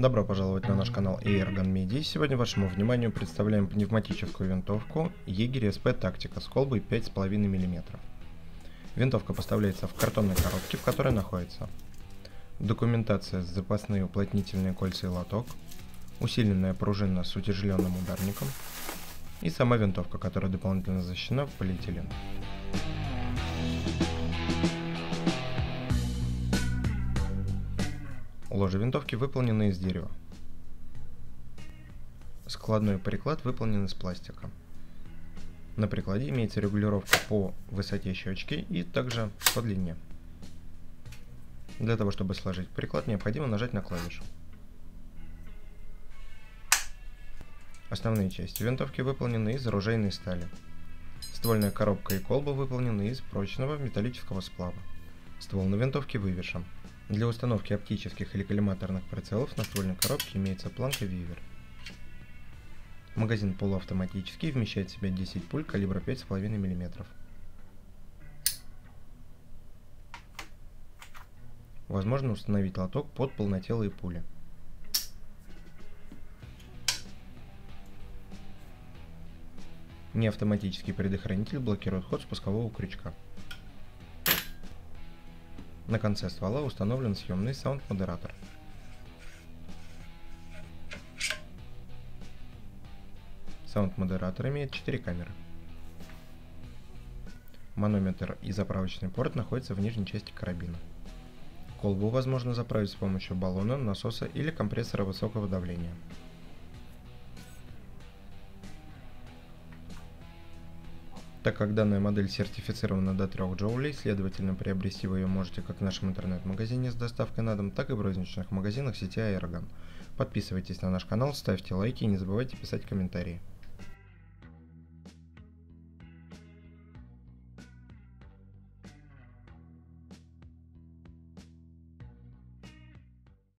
Добро пожаловать на наш канал Airgun Media. Сегодня вашему вниманию представляем пневматическую винтовку Егерь SP Тактика с колбой 5,5 мм. Винтовка поставляется в картонной коробке, в которой находится документация с запасные уплотнительные кольца и лоток, усиленная пружина с утяжеленным ударником и сама винтовка, которая дополнительно защищена в Ложи винтовки выполнены из дерева. Складной приклад выполнен из пластика. На прикладе имеется регулировка по высоте щечки и также по длине. Для того, чтобы сложить приклад, необходимо нажать на клавишу. Основные части винтовки выполнены из оружейной стали. Ствольная коробка и колба выполнены из прочного металлического сплава. Ствол на винтовке вывешен. Для установки оптических или коллиматорных прицелов на ствольной коробке имеется планка Вивер. Магазин полуавтоматический, вмещает в себя 10 пуль калибра 5,5 мм. Возможно установить лоток под полнотелые пули. Неавтоматический предохранитель блокирует ход спускового крючка. На конце ствола установлен съемный саунд-модератор. Саунд-модератор имеет 4 камеры. Манометр и заправочный порт находятся в нижней части карабина. Колбу возможно заправить с помощью баллона, насоса или компрессора высокого давления. Так как данная модель сертифицирована до 3 джоулей, следовательно приобрести вы ее можете как в нашем интернет-магазине с доставкой на дом, так и в розничных магазинах сети Aerogun. Подписывайтесь на наш канал, ставьте лайки и не забывайте писать комментарии.